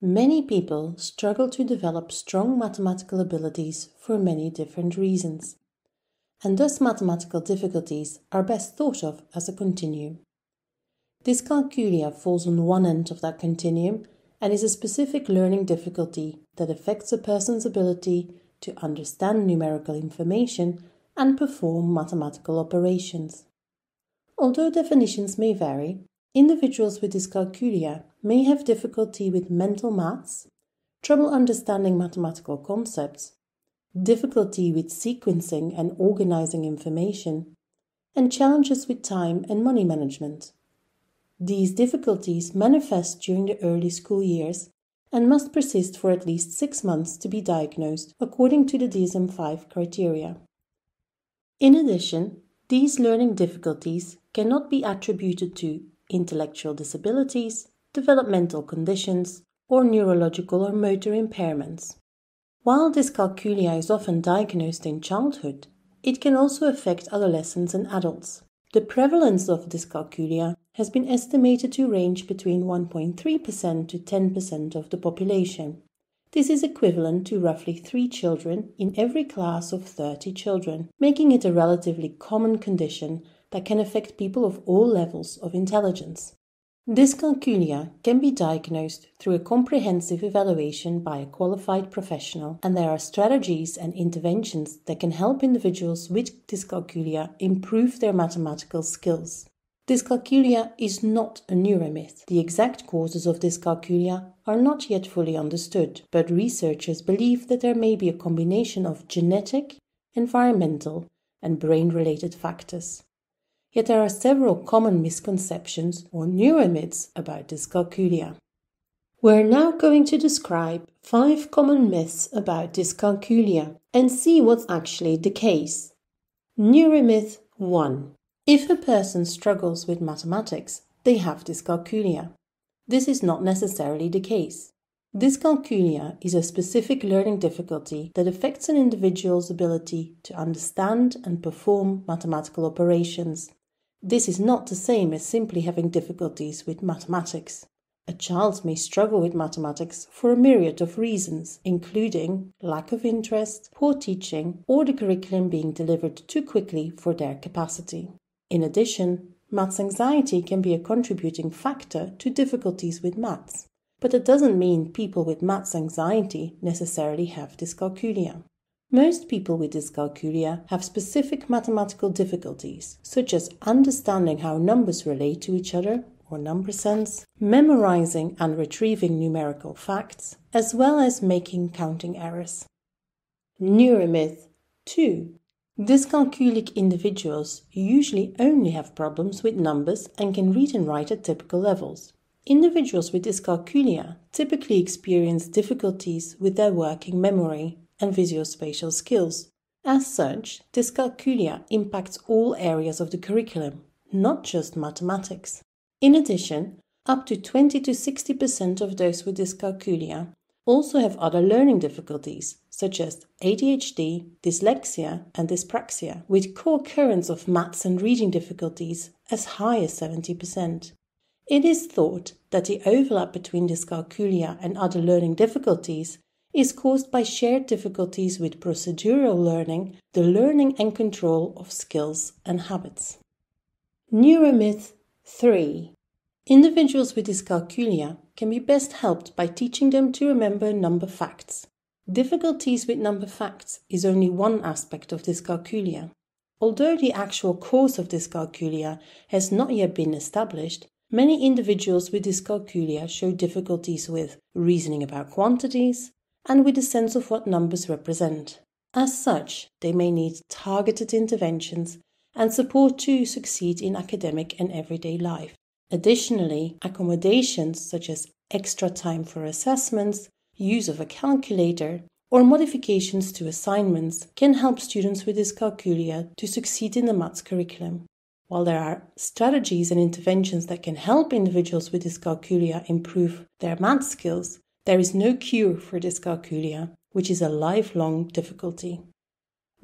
Many people struggle to develop strong mathematical abilities for many different reasons, and thus mathematical difficulties are best thought of as a continuum. Dyscalculia falls on one end of that continuum and is a specific learning difficulty that affects a person's ability to understand numerical information and perform mathematical operations. Although definitions may vary, individuals with dyscalculia may have difficulty with mental maths, trouble understanding mathematical concepts, difficulty with sequencing and organizing information, and challenges with time and money management. These difficulties manifest during the early school years and must persist for at least six months to be diagnosed according to the DSM 5 criteria. In addition, these learning difficulties cannot be attributed to intellectual disabilities, developmental conditions, or neurological or motor impairments. While dyscalculia is often diagnosed in childhood, it can also affect adolescents and adults. The prevalence of dyscalculia has been estimated to range between 1.3% to 10% of the population. This is equivalent to roughly 3 children in every class of 30 children, making it a relatively common condition that can affect people of all levels of intelligence. Dyscalculia can be diagnosed through a comprehensive evaluation by a qualified professional, and there are strategies and interventions that can help individuals with dyscalculia improve their mathematical skills. Dyscalculia is not a neuromyth. The exact causes of dyscalculia are not yet fully understood, but researchers believe that there may be a combination of genetic, environmental, and brain related factors. Yet there are several common misconceptions or neuromyths about dyscalculia. We're now going to describe five common myths about dyscalculia and see what's actually the case. Neuromyth 1. If a person struggles with mathematics, they have dyscalculia. This is not necessarily the case. Dyscalculia is a specific learning difficulty that affects an individual's ability to understand and perform mathematical operations. This is not the same as simply having difficulties with mathematics. A child may struggle with mathematics for a myriad of reasons, including lack of interest, poor teaching, or the curriculum being delivered too quickly for their capacity. In addition, maths anxiety can be a contributing factor to difficulties with maths, but it doesn't mean people with maths anxiety necessarily have dyscalculia. Most people with dyscalculia have specific mathematical difficulties, such as understanding how numbers relate to each other or number sense, memorizing and retrieving numerical facts, as well as making counting errors. Neuromyth 2. Dyscalculic individuals usually only have problems with numbers and can read and write at typical levels. Individuals with dyscalculia typically experience difficulties with their working memory and visuospatial skills. As such, dyscalculia impacts all areas of the curriculum, not just mathematics. In addition, up to 20 to 60% of those with dyscalculia also have other learning difficulties, such as ADHD, dyslexia, and dyspraxia, with co occurrence of maths and reading difficulties as high as 70%. It is thought that the overlap between dyscalculia and other learning difficulties is caused by shared difficulties with procedural learning, the learning and control of skills and habits. Neuromyth 3 Individuals with dyscalculia can be best helped by teaching them to remember number facts. Difficulties with number facts is only one aspect of dyscalculia. Although the actual cause of dyscalculia has not yet been established, many individuals with dyscalculia show difficulties with reasoning about quantities, and with a sense of what numbers represent. As such, they may need targeted interventions and support to succeed in academic and everyday life. Additionally, accommodations such as extra time for assessments, use of a calculator, or modifications to assignments can help students with dyscalculia to succeed in the maths curriculum. While there are strategies and interventions that can help individuals with dyscalculia improve their math skills, there is no cure for dyscalculia, which is a lifelong difficulty.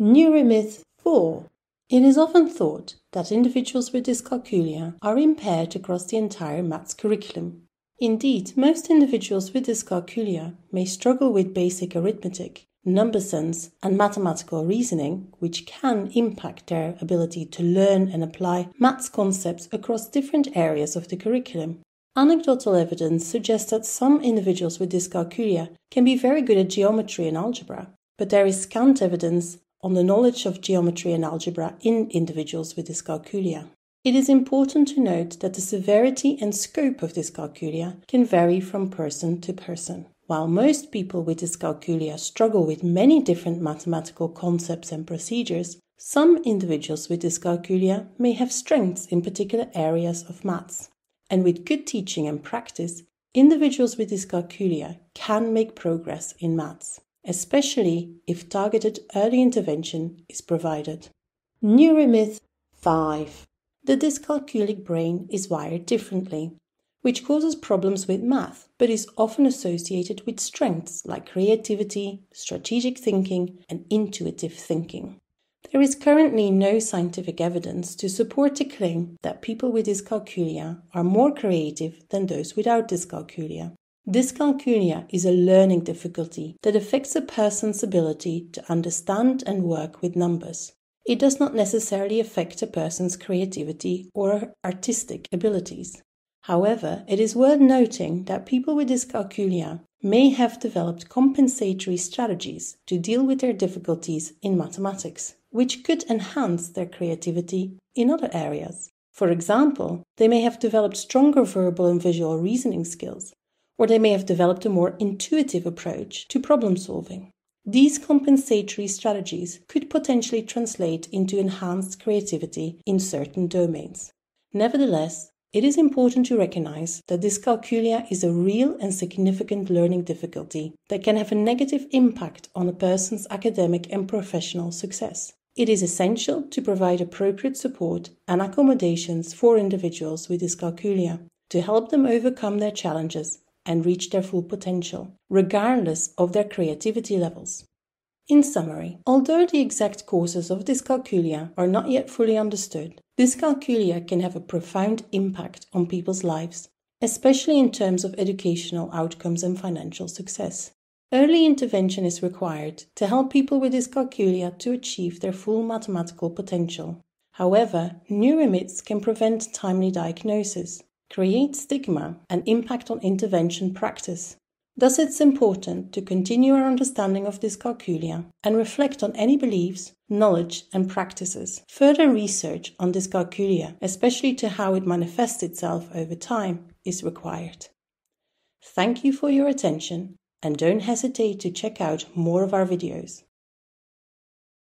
Neuromyth 4. It is often thought that individuals with dyscalculia are impaired across the entire maths curriculum. Indeed, most individuals with dyscalculia may struggle with basic arithmetic, number sense, and mathematical reasoning, which can impact their ability to learn and apply maths concepts across different areas of the curriculum. Anecdotal evidence suggests that some individuals with dyscalculia can be very good at geometry and algebra, but there is scant evidence on the knowledge of geometry and algebra in individuals with dyscalculia. It is important to note that the severity and scope of dyscalculia can vary from person to person. While most people with dyscalculia struggle with many different mathematical concepts and procedures, some individuals with dyscalculia may have strengths in particular areas of maths and with good teaching and practice, individuals with dyscalculia can make progress in maths, especially if targeted early intervention is provided. Neuromyth 5 The dyscalculic brain is wired differently, which causes problems with math but is often associated with strengths like creativity, strategic thinking, and intuitive thinking. There is currently no scientific evidence to support the claim that people with dyscalculia are more creative than those without dyscalculia. Dyscalculia is a learning difficulty that affects a person's ability to understand and work with numbers. It does not necessarily affect a person's creativity or artistic abilities. However, it is worth noting that people with dyscalculia may have developed compensatory strategies to deal with their difficulties in mathematics which could enhance their creativity in other areas. For example, they may have developed stronger verbal and visual reasoning skills, or they may have developed a more intuitive approach to problem solving. These compensatory strategies could potentially translate into enhanced creativity in certain domains. Nevertheless, it is important to recognize that dyscalculia is a real and significant learning difficulty that can have a negative impact on a person's academic and professional success. It is essential to provide appropriate support and accommodations for individuals with dyscalculia to help them overcome their challenges and reach their full potential, regardless of their creativity levels. In summary, although the exact causes of dyscalculia are not yet fully understood, dyscalculia can have a profound impact on people's lives, especially in terms of educational outcomes and financial success. Early intervention is required to help people with dyscalculia to achieve their full mathematical potential. However, neuromyths can prevent timely diagnosis, create stigma, and impact on intervention practice. Thus, it's important to continue our understanding of dyscalculia and reflect on any beliefs, knowledge, and practices. Further research on dyscalculia, especially to how it manifests itself over time, is required. Thank you for your attention and don't hesitate to check out more of our videos.